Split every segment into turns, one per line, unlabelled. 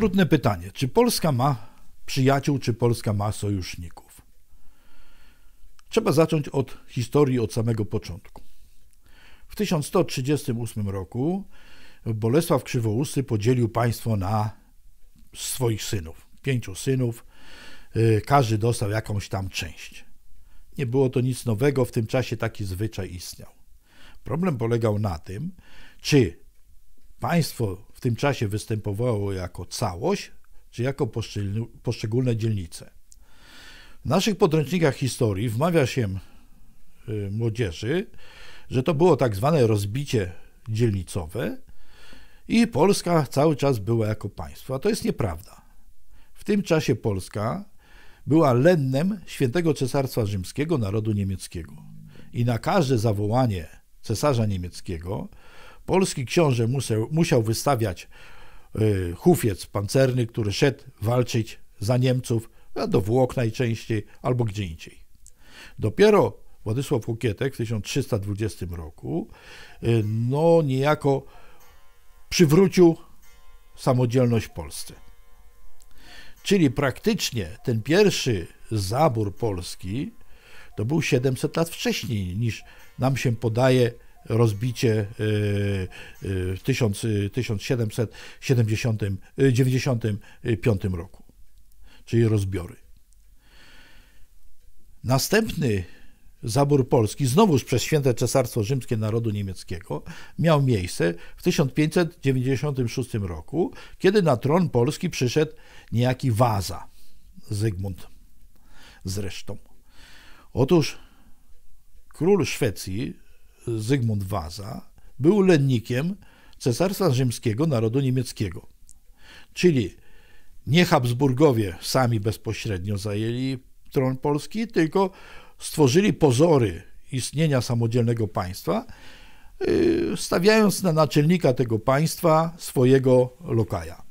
Trudne pytanie. Czy Polska ma przyjaciół, czy Polska ma sojuszników? Trzeba zacząć od historii, od samego początku. W 1138 roku Bolesław Krzywousty podzielił państwo na swoich synów. Pięciu synów, y, każdy dostał jakąś tam część. Nie było to nic nowego, w tym czasie taki zwyczaj istniał. Problem polegał na tym, czy państwo w tym czasie występowało jako całość, czy jako poszczególne dzielnice. W naszych podręcznikach historii wmawia się y, młodzieży, że to było tak zwane rozbicie dzielnicowe i Polska cały czas była jako państwo. A to jest nieprawda. W tym czasie Polska była lennem świętego Cesarstwa Rzymskiego narodu niemieckiego. I na każde zawołanie cesarza niemieckiego polski książę musiał, musiał wystawiać y, hufiec pancerny, który szedł walczyć za Niemców, do Włoch najczęściej, albo gdzie indziej. Dopiero Władysław Łokietek w 1320 roku y, no niejako przywrócił samodzielność Polsce. Czyli praktycznie ten pierwszy zabór Polski to był 700 lat wcześniej niż nam się podaje rozbicie w 1795 roku, czyli rozbiory. Następny zabór Polski, znowuż przez Święte Cesarstwo Rzymskie Narodu Niemieckiego, miał miejsce w 1596 roku, kiedy na tron Polski przyszedł niejaki Waza, Zygmunt zresztą. Otóż król Szwecji, Zygmunt Waza, był lennikiem Cesarstwa Rzymskiego Narodu Niemieckiego. Czyli nie Habsburgowie sami bezpośrednio zajęli tron Polski, tylko stworzyli pozory istnienia samodzielnego państwa, y, stawiając na naczelnika tego państwa swojego lokaja.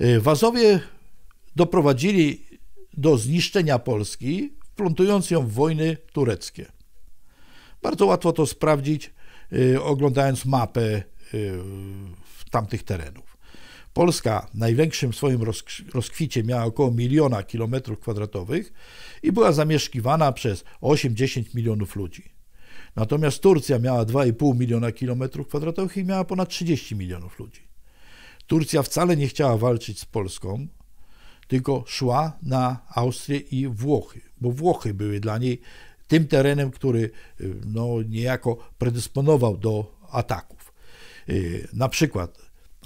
Y, Wazowie doprowadzili do zniszczenia Polski, wplątując ją w wojny tureckie. Bardzo łatwo to sprawdzić, y, oglądając mapę tamtych terenów. Polska największym swoim rozkwicie miała około miliona kilometrów kwadratowych i była zamieszkiwana przez 8-10 milionów ludzi. Natomiast Turcja miała 2,5 miliona kilometrów kwadratowych i miała ponad 30 milionów ludzi. Turcja wcale nie chciała walczyć z Polską, tylko szła na Austrię i Włochy, bo Włochy były dla niej tym terenem, który no, niejako predysponował do ataków. Y, na przykład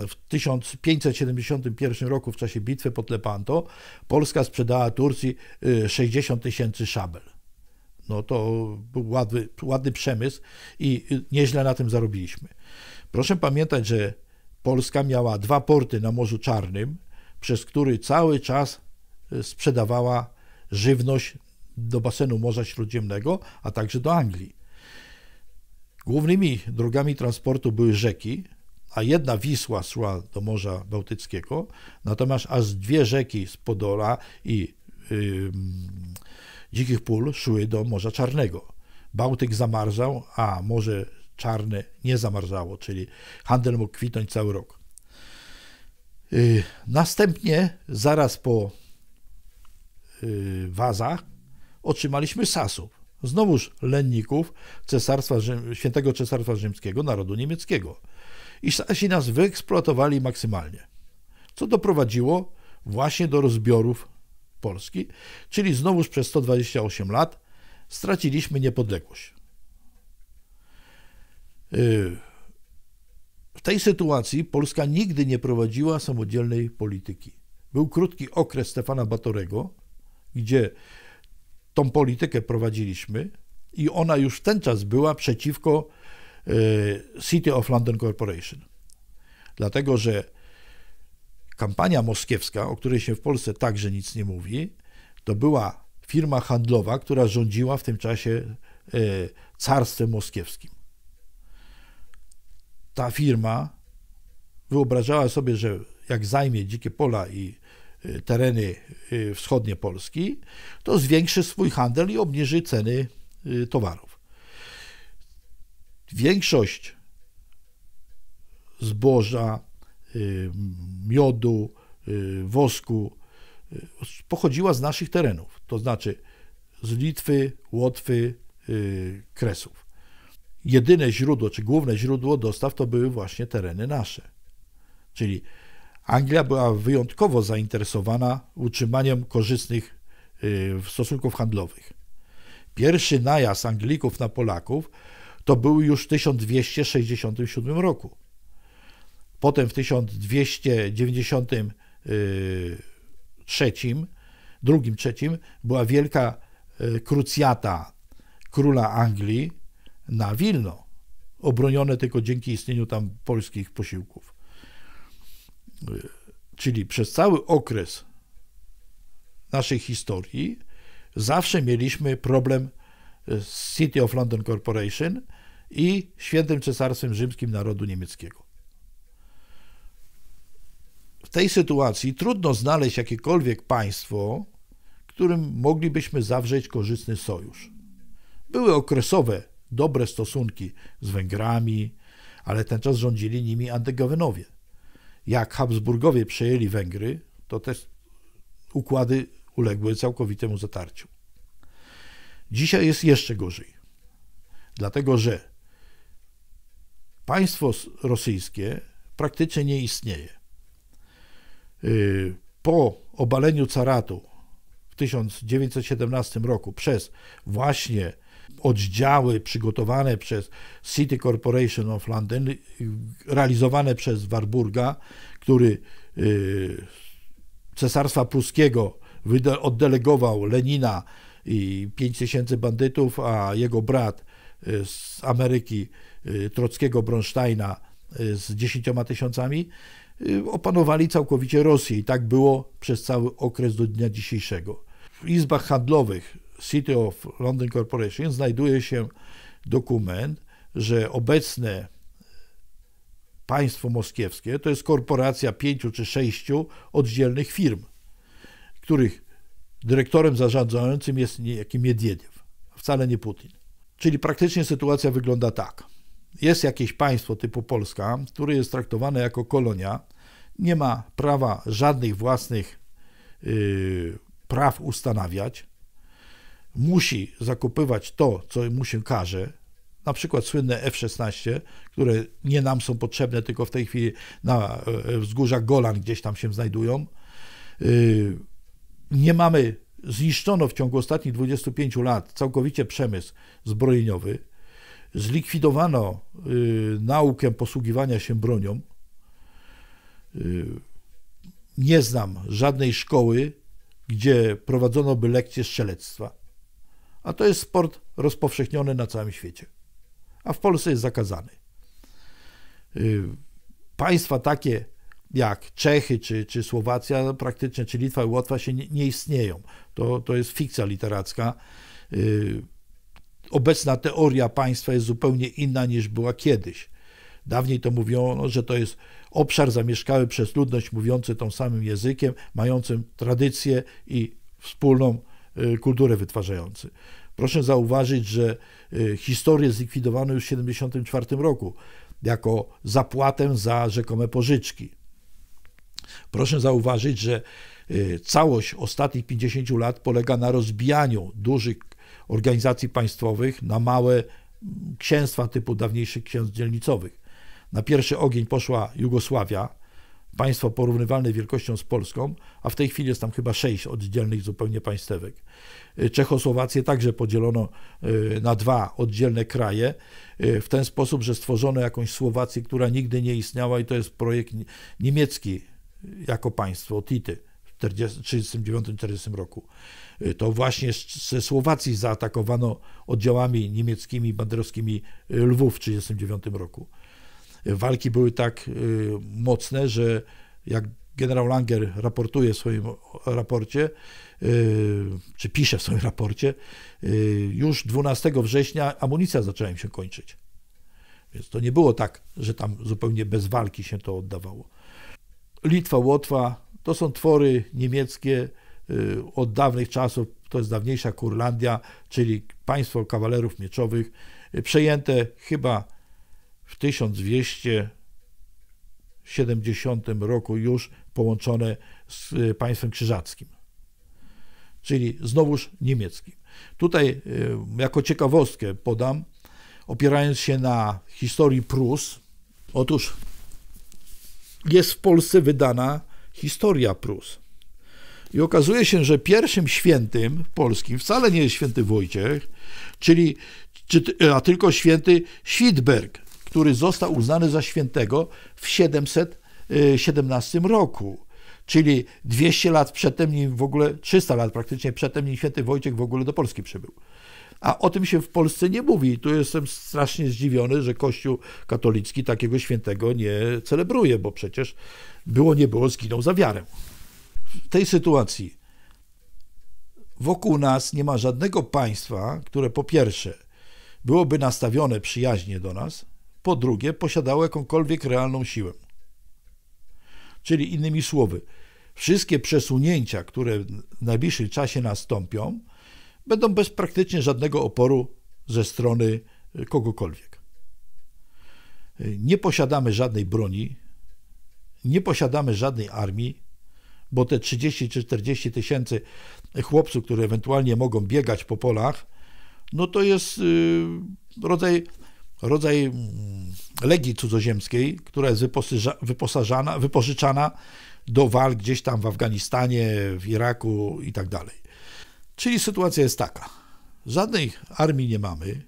w 1571 roku, w czasie bitwy pod Lepanto, Polska sprzedała Turcji 60 y, tysięcy szabel. No to był ładny, ładny przemysł i y, nieźle na tym zarobiliśmy. Proszę pamiętać, że Polska miała dwa porty na Morzu Czarnym, przez który cały czas y, sprzedawała żywność do basenu Morza Śródziemnego, a także do Anglii. Głównymi drogami transportu były rzeki, a jedna Wisła szła do Morza Bałtyckiego, natomiast aż dwie rzeki z Podola i yy, Dzikich Pól szły do Morza Czarnego. Bałtyk zamarzał, a Morze Czarne nie zamarzało, czyli handel mógł kwitnąć cały rok. Yy, następnie, zaraz po yy, Wazach, otrzymaliśmy Sasów. Znowuż lenników cesarstwa, świętego Cesarstwa Rzymskiego, narodu niemieckiego i Stasi nas wyeksploatowali maksymalnie, co doprowadziło właśnie do rozbiorów Polski, czyli znowuż przez 128 lat straciliśmy niepodległość. Y, w tej sytuacji Polska nigdy nie prowadziła samodzielnej polityki. Był krótki okres Stefana Batorego, gdzie tą politykę prowadziliśmy i ona już w ten czas była przeciwko Y, City of London Corporation. Dlatego, że kampania moskiewska, o której się w Polsce także nic nie mówi, to była firma handlowa, która rządziła w tym czasie y, carstwem moskiewskim. Ta firma wyobrażała sobie, że jak zajmie dzikie pola i tereny wschodnie Polski, to zwiększy swój handel i obniży ceny towarów większość zboża, miodu, wosku pochodziła z naszych terenów, to znaczy z Litwy, Łotwy, Kresów. Jedyne źródło, czy główne źródło dostaw to były właśnie tereny nasze. Czyli Anglia była wyjątkowo zainteresowana utrzymaniem korzystnych stosunków handlowych. Pierwszy najazd Anglików na Polaków to był już w 1267 roku. Potem w 1293, drugim, trzecim była wielka e, krucjata króla Anglii na Wilno, obronione tylko dzięki istnieniu tam polskich posiłków. E, czyli przez cały okres naszej historii zawsze mieliśmy problem z City of London Corporation i Świętym Cesarstwem Rzymskim Narodu Niemieckiego. W tej sytuacji trudno znaleźć jakiekolwiek państwo, którym moglibyśmy zawrzeć korzystny sojusz. Były okresowe, dobre stosunki z Węgrami, ale ten czas rządzili nimi Antygawenowie. Jak Habsburgowie przejęli Węgry, to te układy uległy całkowitemu zatarciu. Dzisiaj jest jeszcze gorzej, dlatego że państwo rosyjskie praktycznie nie istnieje. Y, po obaleniu caratu w 1917 roku przez właśnie oddziały przygotowane przez City Corporation of London, y, realizowane przez Warburga, który y, cesarstwa pruskiego oddelegował Lenina i 5 tysięcy bandytów, a jego brat z Ameryki, Trockiego Bronsteina z 10 tysiącami, Y, opanowali całkowicie Rosję i tak było przez cały okres do dnia dzisiejszego. W izbach handlowych City of London Corporation znajduje się dokument, że obecne państwo moskiewskie to jest korporacja pięciu czy sześciu oddzielnych firm, których dyrektorem zarządzającym jest niejaki Miedwiediew, wcale nie Putin. Czyli praktycznie sytuacja wygląda tak. Jest jakieś państwo typu Polska, które jest traktowane jako kolonia, nie ma prawa żadnych własnych yy, praw ustanawiać, musi zakupywać to, co mu się każe, na przykład słynne F-16, które nie nam są potrzebne, tylko w tej chwili na e, wzgórzach Golan gdzieś tam się znajdują. Yy, nie mamy, zniszczono w ciągu ostatnich 25 lat całkowicie przemysł zbrojeniowy zlikwidowano y, naukę posługiwania się bronią. Y, nie znam żadnej szkoły, gdzie prowadzono by lekcje strzelectwa. A to jest sport rozpowszechniony na całym świecie. A w Polsce jest zakazany. Y, państwa takie jak Czechy czy, czy Słowacja praktycznie, czy Litwa i Łotwa się nie, nie istnieją. To, to jest fikcja literacka obecna teoria państwa jest zupełnie inna niż była kiedyś. Dawniej to mówiono, że to jest obszar zamieszkały przez ludność mówiący tą samym językiem, mającym tradycję i wspólną y, kulturę wytwarzający. Proszę zauważyć, że y, historię zlikwidowano już w 1974 roku jako zapłatę za rzekome pożyczki. Proszę zauważyć, że y, całość ostatnich 50 lat polega na rozbijaniu dużych organizacji państwowych na małe księstwa typu dawniejszych księstw dzielnicowych. Na pierwszy ogień poszła Jugosławia, państwo porównywalne wielkością z Polską, a w tej chwili jest tam chyba sześć oddzielnych zupełnie państwek. Czechosłowację także podzielono y, na dwa oddzielne kraje y, w ten sposób, że stworzono jakąś Słowację, która nigdy nie istniała i to jest projekt niemiecki jako państwo, TITY w 1939-1940 roku. Y, to właśnie ze Słowacji zaatakowano oddziałami niemieckimi, banderowskimi y, Lwów w 1939 roku. Y, walki były tak mocne, że jak generał Langer raportuje w swoim raporcie, czy pisze w swoim raporcie, już 12 września amunicja zaczęła im się kończyć. Więc to nie było tak, że tam zupełnie bez walki się to oddawało. Litwa, Łotwa to są twory niemieckie, Y, od dawnych czasów, to jest dawniejsza Kurlandia, czyli państwo kawalerów mieczowych, y, przejęte chyba w 1200 70 roku już połączone z y, państwem krzyżackim, czyli znowuż niemieckim. Tutaj y, jako ciekawostkę podam, opierając się na historii Prus, otóż jest w Polsce wydana historia Prus. I okazuje się, że pierwszym świętym polskim wcale nie jest święty Wojciech, czyli, a tylko święty Świdberg, który został uznany za świętego w 717 roku. Czyli 200 lat przedtem, nim w ogóle, 300 lat praktycznie przedtem, nim święty Wojciech w ogóle do Polski przybył. A o tym się w Polsce nie mówi. Tu jestem strasznie zdziwiony, że Kościół katolicki takiego świętego nie celebruje, bo przecież było nie było, zginął za wiarę. W tej sytuacji wokół nas nie ma żadnego państwa, które po pierwsze byłoby nastawione przyjaźnie do nas, po drugie posiadało jakąkolwiek realną siłę. Czyli innymi słowy, wszystkie przesunięcia, które w najbliższym czasie nastąpią, będą bez praktycznie żadnego oporu ze strony kogokolwiek. Nie posiadamy żadnej broni, nie posiadamy żadnej armii, bo te 30 czy 40 tysięcy chłopców, które ewentualnie mogą biegać po polach, no to jest y, rodzaj, rodzaj mm, legii cudzoziemskiej, która jest wyposażana, wypożyczana do walk gdzieś tam w Afganistanie, w Iraku i tak dalej. Czyli sytuacja jest taka. Żadnej armii nie mamy,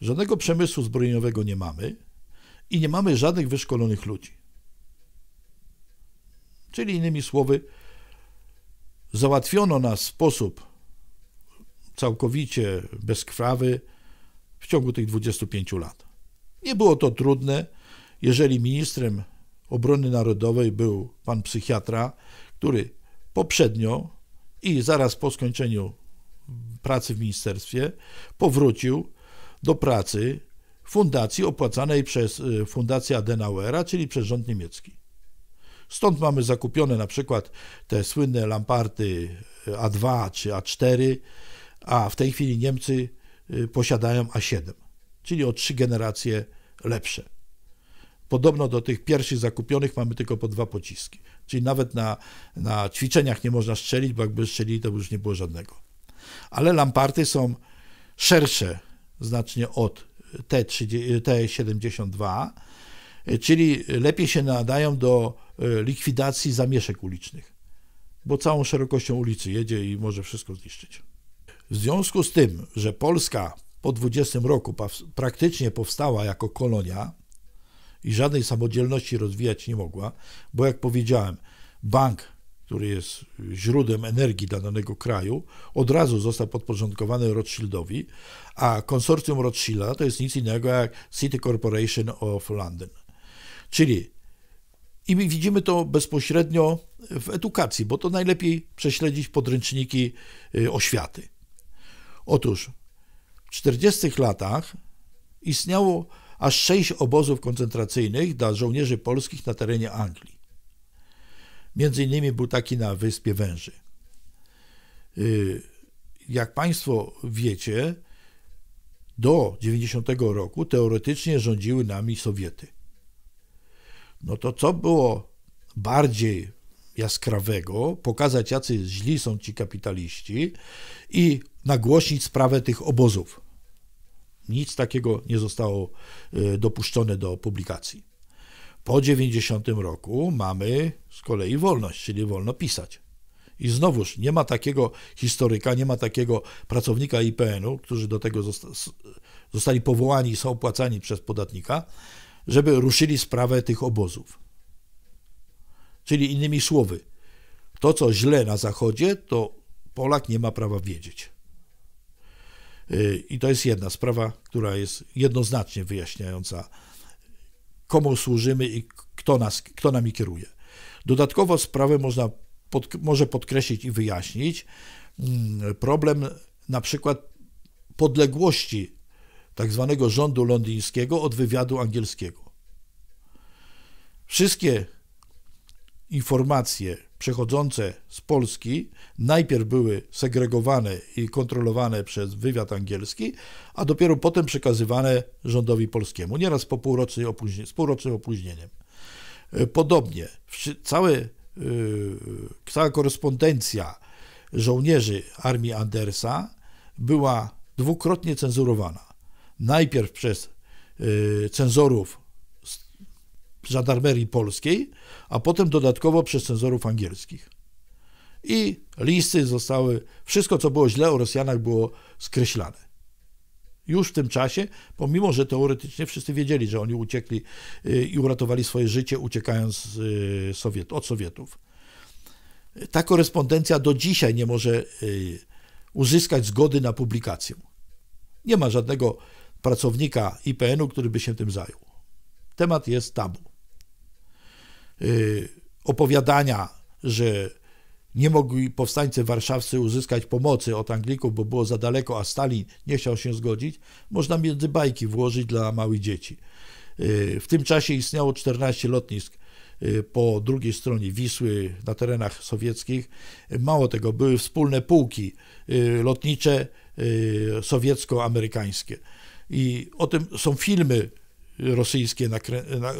żadnego przemysłu zbrojeniowego nie mamy i nie mamy żadnych wyszkolonych ludzi. Czyli innymi słowy, załatwiono nas w sposób całkowicie bezkrwawy ciągu tych 25 lat. Nie było to trudne, jeżeli ministrem obrony narodowej był pan psychiatra, który poprzednio i zaraz po skończeniu pracy w ministerstwie powrócił do pracy fundacji opłacanej przez y, Fundację Adenauera, czyli przez rząd niemiecki. Stąd mamy zakupione na przykład te słynne lamparty A2 czy A4, a w tej chwili Niemcy y, posiadają A7, czyli o trzy generacje lepsze. Podobno do tych pierwszych zakupionych mamy tylko po dwa pociski. Czyli nawet na, na ćwiczeniach nie można strzelić, bo jakby strzelili, to by już nie było żadnego. Ale lamparty są szersze znacznie od T72, czyli lepiej się nadają do e, likwidacji zamieszek ulicznych, bo całą szerokością ulicy jedzie i może wszystko zniszczyć. W związku z tym, że Polska po 20 roku praktycznie powstała jako kolonia, i żadnej samodzielności rozwijać nie mogła, bo jak powiedziałem, bank, który jest źródłem energii dla danego kraju, od razu został podporządkowany Rothschildowi, a konsorcjum Rothschilda to jest nic innego jak City Corporation of London. Czyli i my widzimy to bezpośrednio w edukacji, bo to najlepiej prześledzić podręczniki y, oświaty. Otóż w 40 latach istniało aż sześć obozów koncentracyjnych dla żołnierzy polskich na terenie Anglii. Między innymi był taki na Wyspie Węży. Y, jak Państwo wiecie, do 90 roku teoretycznie rządziły nami Sowiety. No to co było bardziej jaskrawego, pokazać jacy źli są ci kapitaliści i nagłośnić sprawę tych obozów. Nic takiego nie zostało e, dopuszczone do publikacji. Po 90 roku mamy z kolei wolność, czyli wolno pisać. I znowuż nie ma takiego historyka, nie ma takiego pracownika IPN-u, którzy do tego zostali powołani i są opłacani przez podatnika, żeby ruszyli sprawę tych obozów. Czyli innymi słowy, to co źle na Zachodzie, to Polak nie ma prawa wiedzieć. I to jest jedna sprawa, która jest jednoznacznie wyjaśniająca, komu służymy i kto, nas, kto nami kieruje. Dodatkowo sprawę można pod, może podkreślić i wyjaśnić mm, problem na przykład podległości tak zwanego rządu londyńskiego od wywiadu angielskiego. Wszystkie informacje przechodzące z Polski najpierw były segregowane i kontrolowane przez wywiad angielski, a dopiero potem przekazywane rządowi polskiemu, nieraz po półrocznym, opóźnieniem, z półrocznym opóźnieniem. Podobnie, całe, cała korespondencja żołnierzy armii Andersa była dwukrotnie cenzurowana. Najpierw przez cenzorów żandarmerii polskiej, a potem dodatkowo przez cenzorów angielskich. I listy zostały, wszystko co było źle o Rosjanach było skreślane. Już w tym czasie, pomimo że teoretycznie wszyscy wiedzieli, że oni uciekli y, i uratowali swoje życie, uciekając y, Sowiet, od Sowietów. Ta korespondencja do dzisiaj nie może y, uzyskać zgody na publikację. Nie ma żadnego pracownika IPN-u, który by się tym zajął. Temat jest tabu. Opowiadania, że nie mogli powstańcy warszawscy uzyskać pomocy od Anglików, bo było za daleko, a Stalin nie chciał się zgodzić, można między bajki włożyć dla małych dzieci. Y, w tym czasie istniało 14 lotnisk y, po drugiej stronie Wisły na terenach sowieckich. Mało tego, były wspólne pułki y, lotnicze sowiecko-amerykańskie. I o tym są filmy rosyjskie,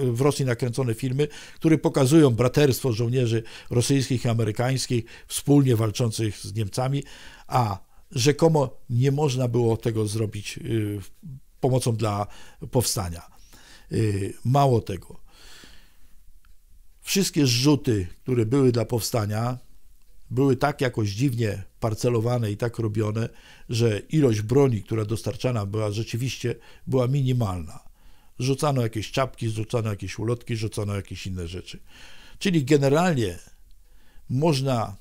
w Rosji nakręcone filmy, które pokazują braterstwo żołnierzy rosyjskich i amerykańskich wspólnie walczących z Niemcami, a rzekomo nie można było tego zrobić y, pomocą dla powstania. Y, mało tego. Wszystkie zrzuty, które były dla powstania, były tak jakoś dziwnie parcelowane i tak robione, że ilość broni, która dostarczana była rzeczywiście była minimalna rzucano jakieś czapki, rzucano jakieś ulotki, rzucano jakieś inne rzeczy. Czyli generalnie można,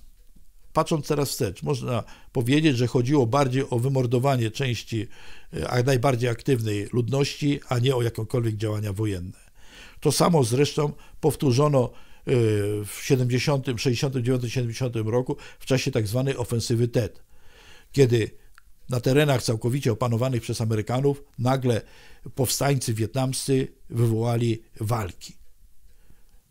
patrząc teraz wstecz, można powiedzieć, że chodziło bardziej o wymordowanie części e, najbardziej aktywnej ludności, a nie o jakiekolwiek działania wojenne. To samo zresztą powtórzono e, w 70, 69, 70 roku w czasie tak zwanej ofensywy TED, kiedy na terenach całkowicie opanowanych przez Amerykanów nagle powstańcy wietnamscy wywołali walki.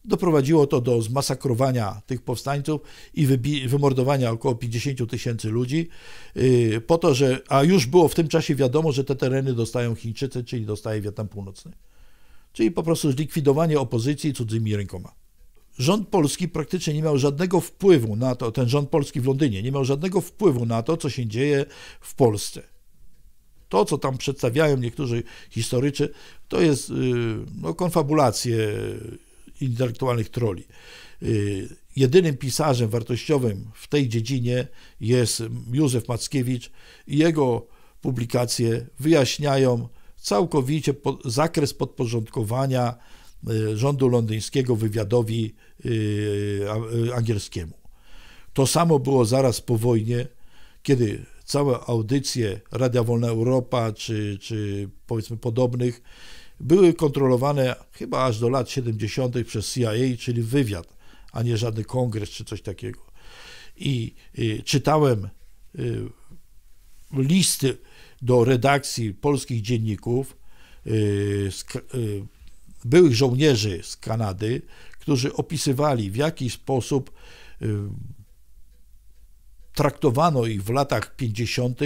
Doprowadziło to do zmasakrowania tych powstańców i wymordowania około 50 tysięcy ludzi, yy, po to, że, a już było w tym czasie wiadomo, że te tereny dostają Chińczycy, czyli dostaje Wietnam Północny. Czyli po prostu zlikwidowanie opozycji cudzymi rękoma rząd polski praktycznie nie miał żadnego wpływu na to, ten rząd polski w Londynie nie miał żadnego wpływu na to, co się dzieje w Polsce. To, co tam przedstawiają niektórzy historycy, to jest y, no, konfabulacje intelektualnych troli. Y, jedynym pisarzem wartościowym w tej dziedzinie jest Józef Mackiewicz i jego publikacje wyjaśniają całkowicie zakres podporządkowania rządu londyńskiego wywiadowi angielskiemu. To samo było zaraz po wojnie, kiedy całe audycje Radia Wolna Europa czy, czy powiedzmy podobnych były kontrolowane chyba aż do lat 70. przez CIA, czyli wywiad, a nie żadny kongres czy coś takiego. I y, czytałem y, listy do redakcji polskich dzienników y, y, byłych żołnierzy z Kanady, którzy opisywali w jaki sposób y, traktowano ich w latach 50.,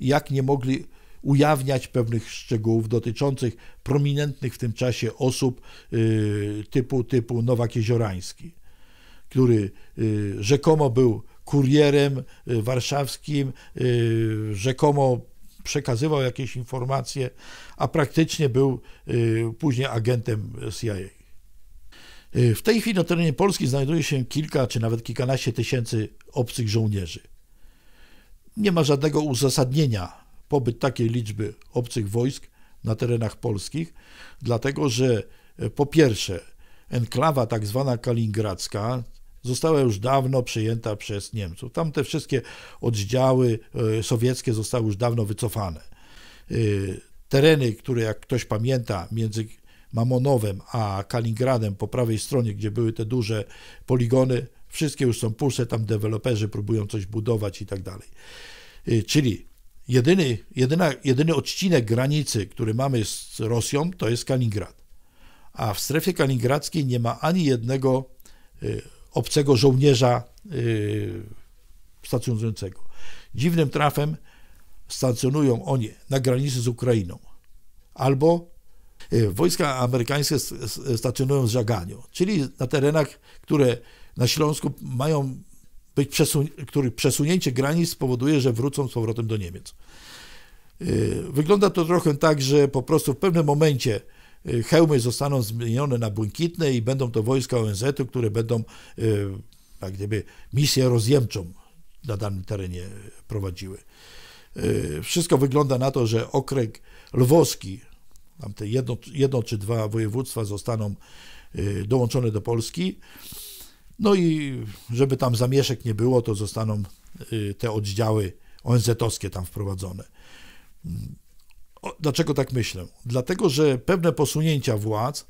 jak nie mogli ujawniać pewnych szczegółów dotyczących prominentnych w tym czasie osób y, typu, typu Nowak Jeziorański, który y, rzekomo był kurierem warszawskim, rzekomo przekazywał jakieś informacje, a praktycznie był później agentem CIA. W tej chwili na terenie Polski znajduje się kilka czy nawet kilkanaście tysięcy obcych żołnierzy. Nie ma żadnego uzasadnienia pobyt takiej liczby obcych wojsk na terenach polskich, dlatego że e, po pierwsze enklawa tak zwana kaliningradzka została już dawno przejęta przez Niemców. Tam te wszystkie oddziały e, sowieckie zostały już dawno wycofane. E, tereny, które jak ktoś pamięta, między Mamonowem a Kaliningradem po prawej stronie, gdzie były te duże poligony, wszystkie już są puste, tam deweloperzy próbują coś budować i tak dalej. Y, czyli jedyny, jedyna, jedyny odcinek granicy, który mamy z Rosją, to jest Kaliningrad. A w strefie kaliningradzkiej nie ma ani jednego obcego żołnierza y, stacjonującego. Dziwnym trafem stacjonują oni na granicy z Ukrainą albo Wojska amerykańskie stacjonują w Żaganiu, czyli na terenach, które na Śląsku mają być przesun których przesunięcie granic spowoduje, że wrócą z powrotem do Niemiec. Wygląda to trochę tak, że po prostu w pewnym momencie hełmy zostaną zmienione na błękitne i będą to wojska ONZ-u, które będą jak gdyby misję rozjemczą na danym terenie prowadziły. Wszystko wygląda na to, że okręg lwowski, tam te jedno, jedno czy dwa województwa zostaną dołączone do Polski, no i żeby tam zamieszek nie było, to zostaną te oddziały ONZ-owskie tam wprowadzone. Dlaczego tak myślę? Dlatego, że pewne posunięcia władz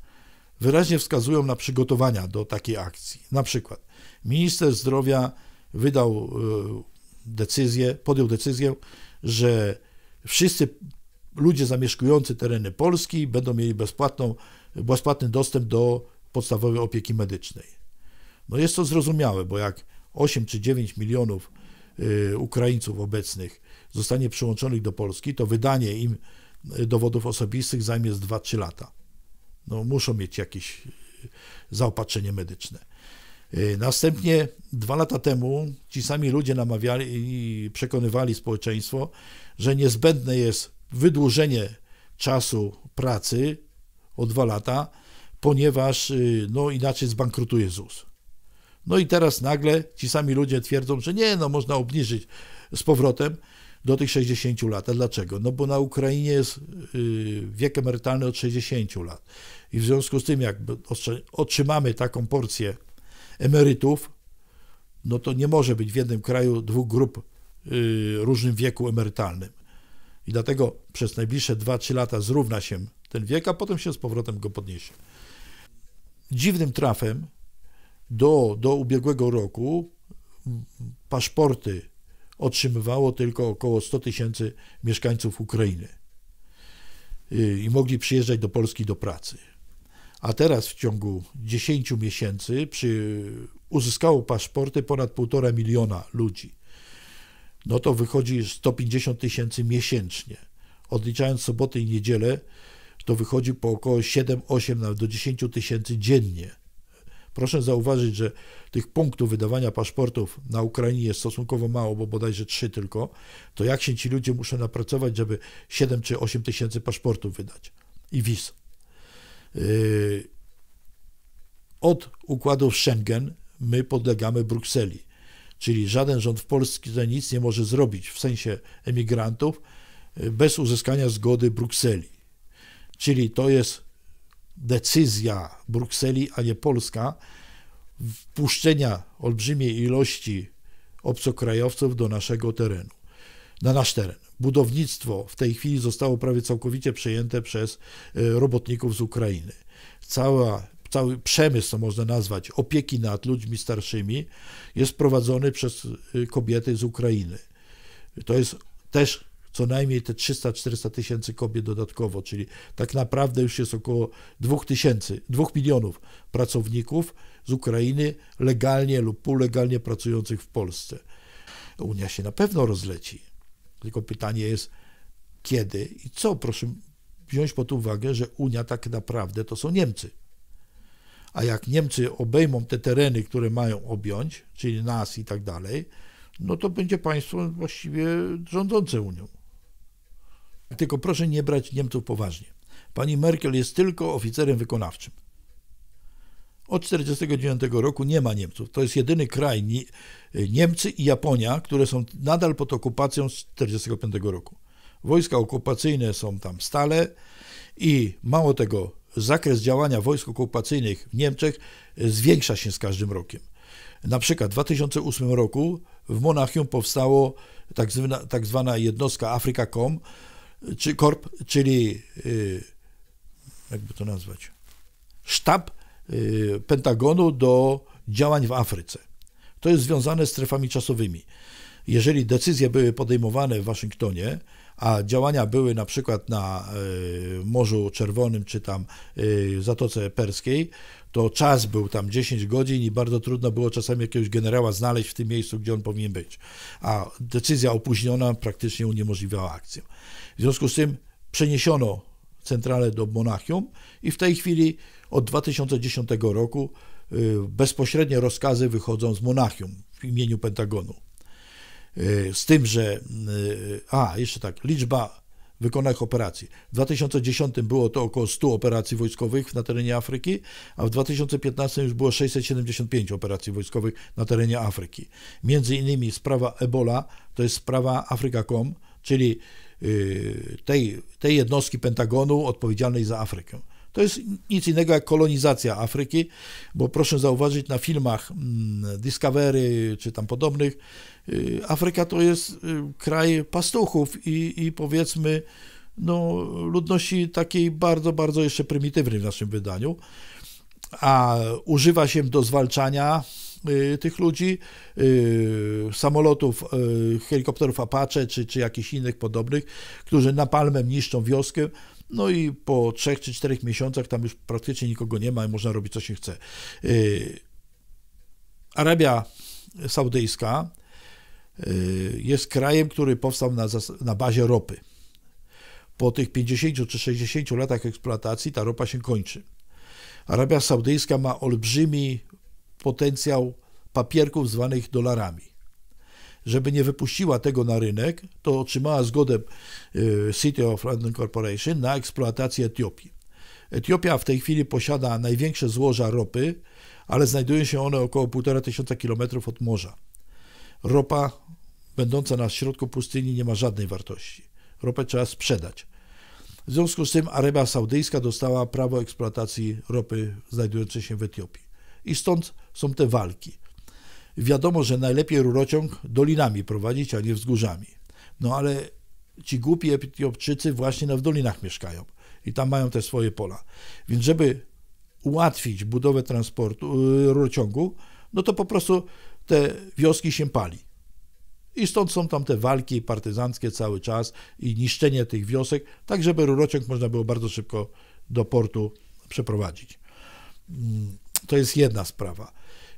wyraźnie wskazują na przygotowania do takiej akcji. Na przykład minister zdrowia wydał e, decyzję, podjął decyzję, że wszyscy ludzie zamieszkujący tereny Polski będą mieli bezpłatną, bezpłatny dostęp do podstawowej opieki medycznej. No jest to zrozumiałe, bo jak 8 czy 9 milionów e, Ukraińców obecnych zostanie przyłączonych do Polski, to wydanie im dowodów osobistych zajmie z 2-3 lata. No, muszą mieć jakieś zaopatrzenie medyczne. Y, następnie dwa lata temu ci sami ludzie namawiali i przekonywali społeczeństwo, że niezbędne jest wydłużenie czasu pracy o dwa lata, ponieważ y, no, inaczej zbankrutuje ZUS. No i teraz nagle ci sami ludzie twierdzą, że nie, no można obniżyć z powrotem do tych 60 lat. A dlaczego? No bo na Ukrainie jest y, wiek emerytalny od 60 lat. I w związku z tym, jak otrzymamy taką porcję emerytów, no to nie może być w jednym kraju dwóch grup y, różnym wieku emerytalnym. I dlatego przez najbliższe 2-3 lata zrówna się ten wiek, a potem się z powrotem go podniesie. Dziwnym trafem do, do ubiegłego roku paszporty otrzymywało tylko około 100 tysięcy mieszkańców Ukrainy y, i mogli przyjeżdżać do Polski do pracy a teraz w ciągu 10 miesięcy przy, uzyskało paszporty ponad 1,5 miliona ludzi. No to wychodzi 150 tysięcy miesięcznie. Odliczając soboty i niedzielę, to wychodzi po około 7, 8, nawet do 10 tysięcy dziennie. Proszę zauważyć, że tych punktów wydawania paszportów na Ukrainie jest stosunkowo mało, bo bodajże 3 tylko. To jak się ci ludzie muszą napracować, żeby 7 czy 8 tysięcy paszportów wydać i wiz. Yy, od układów Schengen my podlegamy Brukseli, czyli żaden rząd w Polsce nic nie może zrobić w sensie emigrantów yy, bez uzyskania zgody Brukseli. Czyli to jest decyzja Brukseli, a nie Polska, wpuszczenia olbrzymiej ilości obcokrajowców do naszego terenu, na nasz teren budownictwo w tej chwili zostało prawie całkowicie przejęte przez e, robotników z Ukrainy. Cała, cały przemysł, co można nazwać, opieki nad ludźmi starszymi jest prowadzony przez e, kobiety z Ukrainy. To jest też co najmniej te 300-400 tysięcy kobiet dodatkowo, czyli tak naprawdę już jest około 2 tysięcy, 2 milionów pracowników z Ukrainy legalnie lub półlegalnie pracujących w Polsce. Unia się na pewno rozleci tylko pytanie jest, kiedy i co? Proszę wziąć pod uwagę, że Unia tak naprawdę to są Niemcy. A jak Niemcy obejmą te tereny, które mają objąć, czyli nas i tak dalej, no to będzie państwo właściwie rządzące Unią. Tylko proszę nie brać Niemców poważnie. Pani Merkel jest tylko oficerem wykonawczym. Od 1949 roku nie ma Niemców. To jest jedyny kraj, Niemcy i Japonia, które są nadal pod okupacją z 1945 roku. Wojska okupacyjne są tam stale i mało tego, zakres działania wojsk okupacyjnych w Niemczech zwiększa się z każdym rokiem. Na przykład w 2008 roku w Monachium powstało tak zwana, tak zwana jednostka Afrika.com, czy Corp, czyli y, jakby to nazwać, sztab Y, Pentagonu do działań w Afryce. To jest związane z strefami czasowymi. Jeżeli decyzje były podejmowane w Waszyngtonie, a działania były na przykład na y, Morzu Czerwonym czy tam y, Zatoce Perskiej, to czas był tam 10 godzin i bardzo trudno było czasami jakiegoś generała znaleźć w tym miejscu, gdzie on powinien być. A decyzja opóźniona praktycznie uniemożliwiała akcję. W związku z tym przeniesiono centralę do Monachium i w tej chwili od 2010 roku y, bezpośrednie rozkazy wychodzą z Monachium w imieniu Pentagonu. Y, z tym, że a, jeszcze tak, liczba wykonanych operacji. W 2010 było to około 100 operacji wojskowych na terenie Afryki, a w 2015 już było 675 operacji wojskowych na terenie Afryki. Między innymi sprawa Ebola to jest sprawa Africa.com, czyli y, tej, tej jednostki Pentagonu odpowiedzialnej za Afrykę. To jest nic innego jak kolonizacja Afryki, bo proszę zauważyć na filmach mm, Discovery czy tam podobnych, y, Afryka to jest y, kraj pastuchów i, i powiedzmy no, ludności takiej bardzo, bardzo jeszcze prymitywnej w naszym wydaniu, a używa się do zwalczania y, tych ludzi, samolotów, helikopterów Apache czy, czy jakichś innych podobnych, którzy napalmem niszczą wioskę, no i po trzech czy czterech miesiącach tam już praktycznie nikogo nie ma i można robić co się chce. Y, Arabia Saudyjska y, jest krajem, który powstał na, na bazie ropy. Po tych 50 czy 60 latach eksploatacji ta ropa się kończy. Arabia Saudyjska ma olbrzymi potencjał papierków zwanych dolarami żeby nie wypuściła tego na rynek, to otrzymała zgodę y, City of London Corporation na eksploatację Etiopii. Etiopia w tej chwili posiada największe złoża ropy, ale znajdują się one około 1,5 tysiąca kilometrów od morza. Ropa będąca na środku pustyni nie ma żadnej wartości. Ropę trzeba sprzedać. W związku z tym Arabia Saudyjska dostała prawo eksploatacji ropy znajdującej się w Etiopii. I stąd są te walki. Wiadomo, że najlepiej rurociąg dolinami prowadzić, a nie wzgórzami. No ale ci głupi Etiopczycy właśnie na w dolinach mieszkają i tam mają te swoje pola. Więc żeby ułatwić budowę transportu, y, rurociągu, no to po prostu te wioski się pali. I stąd są tam te walki partyzanckie cały czas i niszczenie tych wiosek, tak żeby rurociąg można było bardzo szybko do portu przeprowadzić. Mm, to jest jedna sprawa.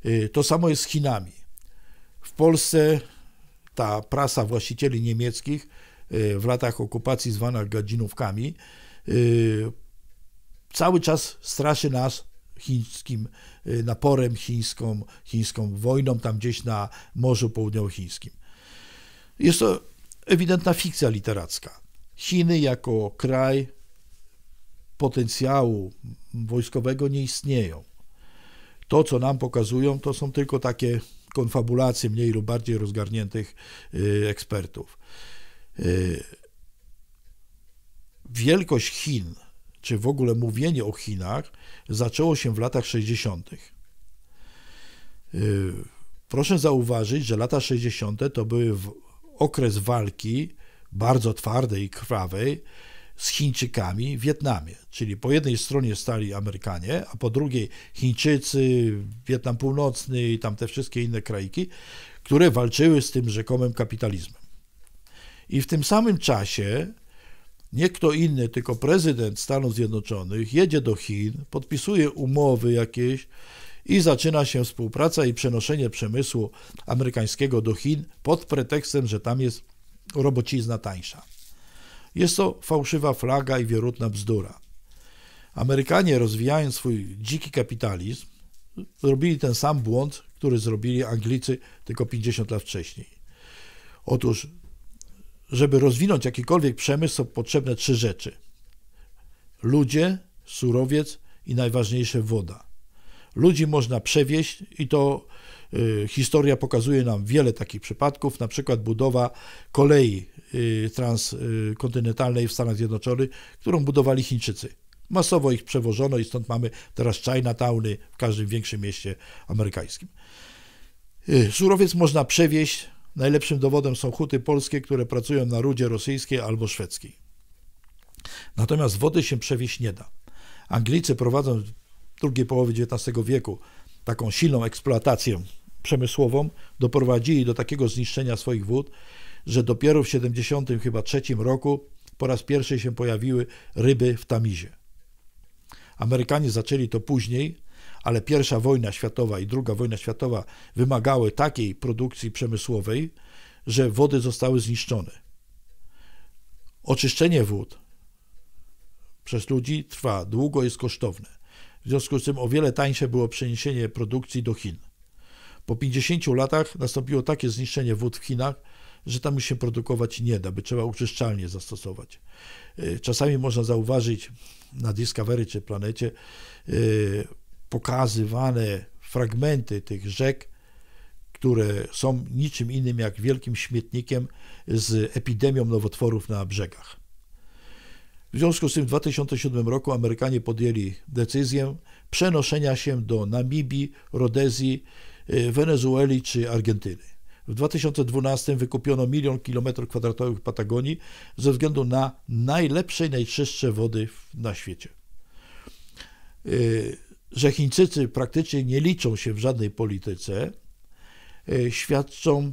Y, to samo jest z Chinami. W Polsce ta prasa właścicieli niemieckich y, w latach okupacji zwana gadzinówkami y, cały czas straszy nas chińskim naporem, chińską, chińską wojną tam gdzieś na Morzu Południowochińskim. Jest to ewidentna fikcja literacka. Chiny jako kraj potencjału wojskowego nie istnieją. To, co nam pokazują, to są tylko takie konfabulacje mniej lub bardziej rozgarniętych y, ekspertów. Y, wielkość Chin, czy w ogóle mówienie o Chinach, zaczęło się w latach 60. Y, proszę zauważyć, że lata 60. to były okres walki bardzo twardej i krwawej z Chińczykami w Wietnamie. Czyli po jednej stronie stali Amerykanie, a po drugiej Chińczycy, Wietnam Północny i tam te wszystkie inne krajki, które walczyły z tym rzekomym kapitalizmem. I w tym samym czasie nie kto inny, tylko prezydent Stanów Zjednoczonych jedzie do Chin, podpisuje umowy jakieś i zaczyna się współpraca i przenoszenie przemysłu amerykańskiego do Chin pod pretekstem, że tam jest robocizna tańsza. Jest to fałszywa flaga i wierutna bzdura. Amerykanie, rozwijając swój dziki kapitalizm, zrobili ten sam błąd, który zrobili Anglicy tylko 50 lat wcześniej. Otóż, żeby rozwinąć jakikolwiek przemysł, są potrzebne trzy rzeczy: ludzie, surowiec i najważniejsze woda. Ludzi można przewieźć i to y, historia pokazuje nam wiele takich przypadków, na przykład budowa kolei y, transkontynentalnej w Stanach Zjednoczonych, którą budowali Chińczycy. Masowo ich przewożono i stąd mamy teraz Chinatowny w każdym większym mieście amerykańskim. Y, surowiec można przewieźć. Najlepszym dowodem są huty polskie, które pracują na rudzie rosyjskiej albo szwedzkiej. Natomiast wody się przewieźć nie da. Anglicy prowadzą drugiej połowy XIX wieku taką silną eksploatację przemysłową, doprowadzili do takiego zniszczenia swoich wód, że dopiero w 70 chyba trzecim roku po raz pierwszy się pojawiły ryby w tamizie. Amerykanie zaczęli to później, ale pierwsza wojna światowa i druga wojna światowa wymagały takiej produkcji przemysłowej, że wody zostały zniszczone. Oczyszczenie wód przez ludzi trwa długo, jest kosztowne. W związku z tym o wiele tańsze było przeniesienie produkcji do Chin. Po 50 latach nastąpiło takie zniszczenie wód w Chinach, że tam już się produkować nie da, by trzeba uczyszczalnie zastosować. Y, czasami można zauważyć na Discovery czy planecie y, pokazywane fragmenty tych rzek, które są niczym innym jak wielkim śmietnikiem z epidemią nowotworów na brzegach. W związku z tym w 2007 roku Amerykanie podjęli decyzję przenoszenia się do Namibii, Rodezji, y, Wenezueli czy Argentyny. W 2012 wykupiono milion kilometrów kwadratowych Patagonii ze względu na najlepsze i najczystsze wody na świecie. Y, że Chińczycy praktycznie nie liczą się w żadnej polityce, y, świadczą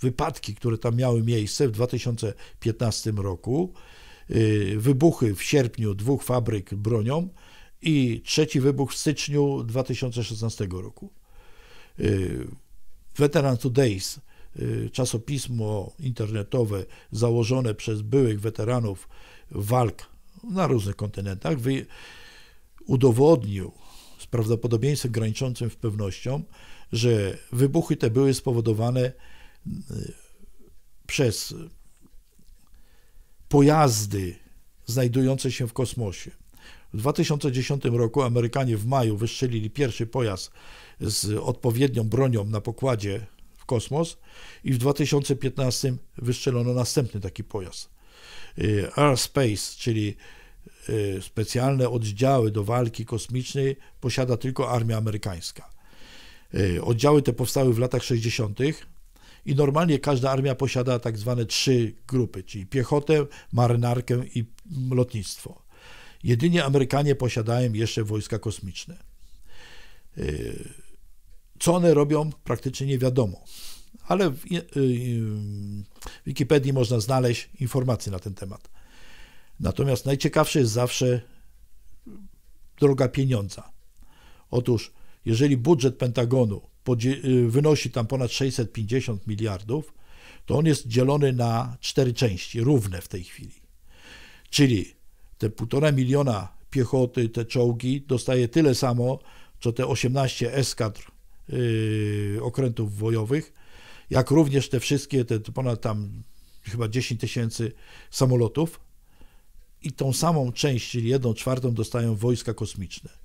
wypadki, które tam miały miejsce w 2015 roku wybuchy w sierpniu dwóch fabryk bronią i trzeci wybuch w styczniu 2016 roku. Y, Veteran Today's, y, czasopismo internetowe założone przez byłych weteranów walk na różnych kontynentach, udowodnił z prawdopodobieństwem graniczącym w pewnością, że wybuchy te były spowodowane przez pojazdy znajdujące się w kosmosie. W 2010 roku Amerykanie w maju wystrzelili pierwszy pojazd z odpowiednią bronią na pokładzie w kosmos i w 2015 wystrzelono następny taki pojazd. Y, Air Space, czyli y, specjalne oddziały do walki kosmicznej posiada tylko armia amerykańska. Y, oddziały te powstały w latach 60 i normalnie każda armia posiada tak zwane trzy grupy, czyli piechotę, marynarkę i lotnictwo. Jedynie Amerykanie posiadają jeszcze wojska kosmiczne. Y, co one robią, praktycznie nie wiadomo, ale w y, Wikipedii można znaleźć informacje na ten temat. Natomiast najciekawsze jest zawsze droga pieniądza. Otóż, jeżeli budżet Pentagonu Y, wynosi tam ponad 650 miliardów, to on jest dzielony na cztery części, równe w tej chwili. Czyli te półtora miliona piechoty, te czołgi dostaje tyle samo, co te 18 eskadr yy, okrętów wojowych, jak również te wszystkie, te ponad tam chyba 10 tysięcy samolotów i tą samą część, czyli jedną czwartą dostają wojska kosmiczne.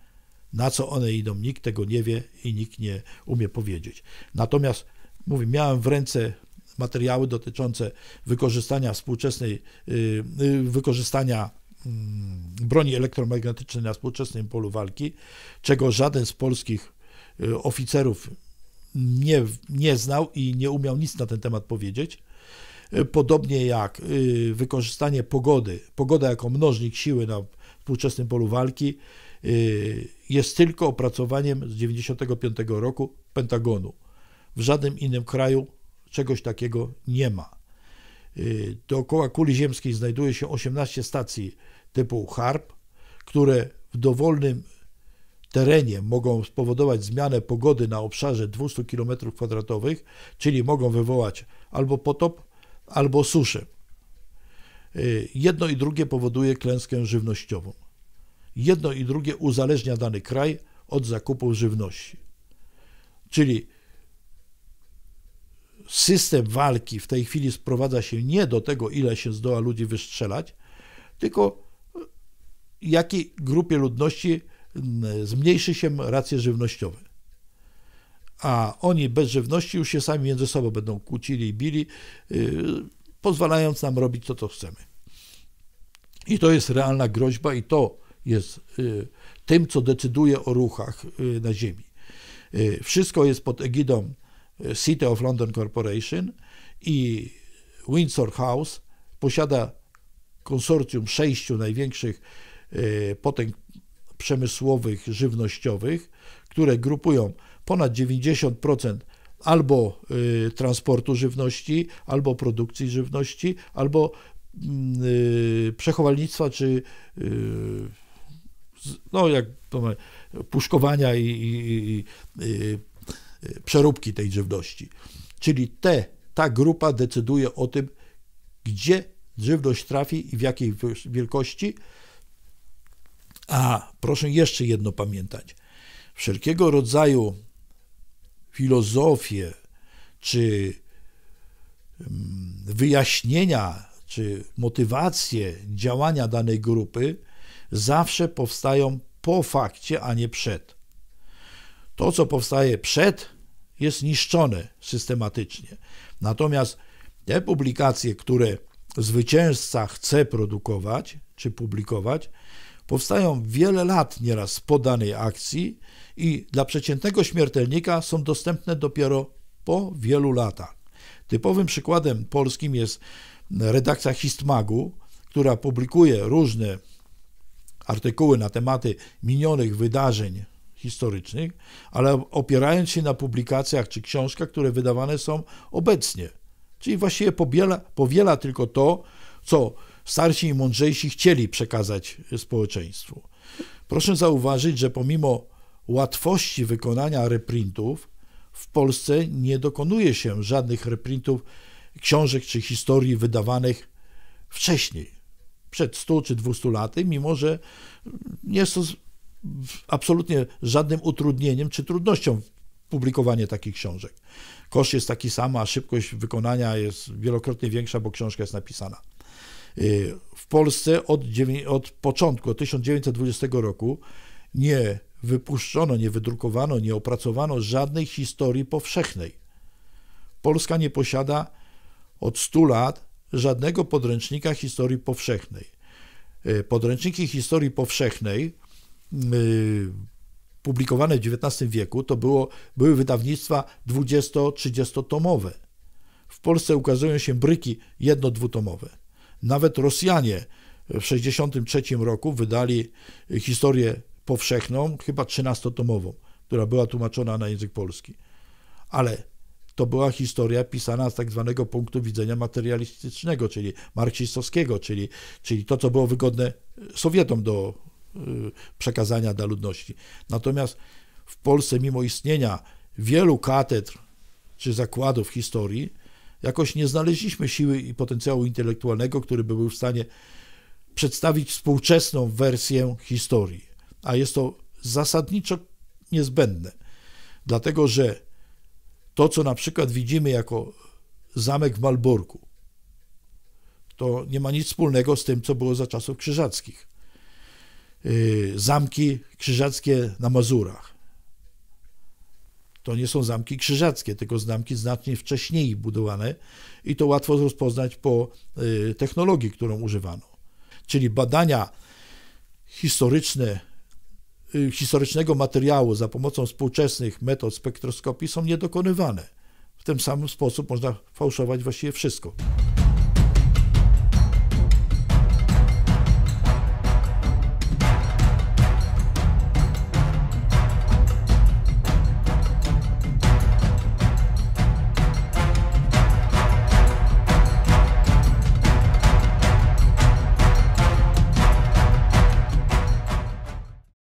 Na co one idą, nikt tego nie wie i nikt nie umie powiedzieć. Natomiast, mówię, miałem w ręce materiały dotyczące wykorzystania współczesnej, y, y, wykorzystania mm, broni elektromagnetycznej na współczesnym polu walki, czego żaden z polskich y, oficerów nie, nie znał i nie umiał nic na ten temat powiedzieć. Podobnie jak wykorzystanie pogody, pogoda jako mnożnik siły na współczesnym polu walki, jest tylko opracowaniem z 1995 roku Pentagonu. W żadnym innym kraju czegoś takiego nie ma. Y, dookoła kuli ziemskiej znajduje się 18 stacji typu HARP, które w dowolnym terenie mogą spowodować zmianę pogody na obszarze 200 km2, czyli mogą wywołać albo potop, albo suszę. Y, jedno i drugie powoduje klęskę żywnościową. Jedno i drugie uzależnia dany kraj od zakupu żywności. Czyli system walki w tej chwili sprowadza się nie do tego, ile się zdoła ludzi wystrzelać, tylko jakiej grupie ludności mm, zmniejszy się racje żywnościowe. A oni bez żywności już się sami między sobą będą kłócili i bili, yy, pozwalając nam robić to, co chcemy. I to jest realna groźba, i to jest y, tym, co decyduje o ruchach y, na Ziemi. Y, wszystko jest pod egidą City of London Corporation i Windsor House posiada konsorcjum sześciu największych potęg przemysłowych, żywnościowych, które grupują ponad 90% albo transportu żywności, albo produkcji żywności, albo mm, przechowalnictwa czy no jak puszkowania i, i, i, i przeróbki tej żywności. Czyli te, ta grupa decyduje o tym, gdzie żywność trafi i w jakiej wielkości A proszę jeszcze jedno pamiętać. Wszelkiego rodzaju filozofie czy mm, wyjaśnienia, czy motywacje działania danej grupy zawsze powstają po fakcie, a nie przed. To, co powstaje przed, jest niszczone systematycznie. Natomiast te publikacje, które zwycięzca chce produkować czy publikować, powstają wiele lat nieraz po danej akcji i dla przeciętnego śmiertelnika są dostępne dopiero po wielu latach. Typowym przykładem polskim jest redakcja Histmagu, która publikuje różne artykuły na tematy minionych wydarzeń historycznych, ale opierając się na publikacjach czy książkach, które wydawane są obecnie. Czyli właściwie powiela, tylko to, co starsi i mądrzejsi chcieli przekazać społeczeństwu. Proszę zauważyć, że pomimo łatwości wykonania reprintów, w Polsce nie dokonuje się żadnych reprintów książek czy historii wydawanych wcześniej, przed 100 czy 200 laty, mimo że nie jest to absolutnie żadnym utrudnieniem czy trudnością publikowanie takich książek. Koszt jest taki sam, a szybkość wykonania jest wielokrotnie większa, bo książka jest napisana. Y, w Polsce od, od początku, od 1920 roku nie wypuszczono, nie wydrukowano, nie opracowano żadnej historii powszechnej. Polska nie posiada od 100 lat żadnego podręcznika historii powszechnej. Y, podręczniki historii powszechnej y, publikowane w XIX wieku to było, były wydawnictwa 20-30 tomowe. W Polsce ukazują się bryki jedno-dwutomowe. Nawet Rosjanie w 1963 roku wydali historię powszechną, chyba 13-tomową, która była tłumaczona na język polski. Ale to była historia pisana z tak zwanego punktu widzenia materialistycznego, czyli marksistowskiego, czyli, czyli to, co było wygodne Sowietom do y, przekazania dla ludności. Natomiast w Polsce, mimo istnienia wielu katedr czy zakładów historii, jakoś nie znaleźliśmy siły i potencjału intelektualnego, który by był w stanie przedstawić współczesną wersję historii. A jest to zasadniczo niezbędne, dlatego że to, co na przykład widzimy jako zamek w Malborku, to nie ma nic wspólnego z tym, co było za czasów krzyżackich. Y, zamki krzyżackie na Mazurach, to nie są zamki krzyżackie, tylko zamki znacznie wcześniej budowane i to łatwo rozpoznać po y, technologii, którą używano. Czyli badania historyczne, historycznego materiału za pomocą współczesnych metod spektroskopii są niedokonywane. W ten sam sposób można fałszować właściwie wszystko.